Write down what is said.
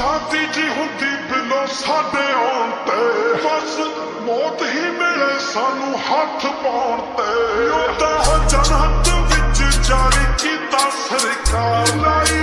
ਸ਼ਾਂਤੀ ਜੀ ਹੁੰਦੀ ਬਿਨੋ ਸਾਡੇ ਆਉਣ ਤੇ। ਬਸ ਮੌਤ ਹੀ ਮਿਲੇ ਸਾਨੂੰ ਹੱਥ ਪਾਉਣ ਤੇ। ਉਹ ਤਾਂ ਜਨਹਤ ਵਿੱਚ ਜਾਰੀ ਕੀਤਾ ਸਰਕਾਰ। ਲਈ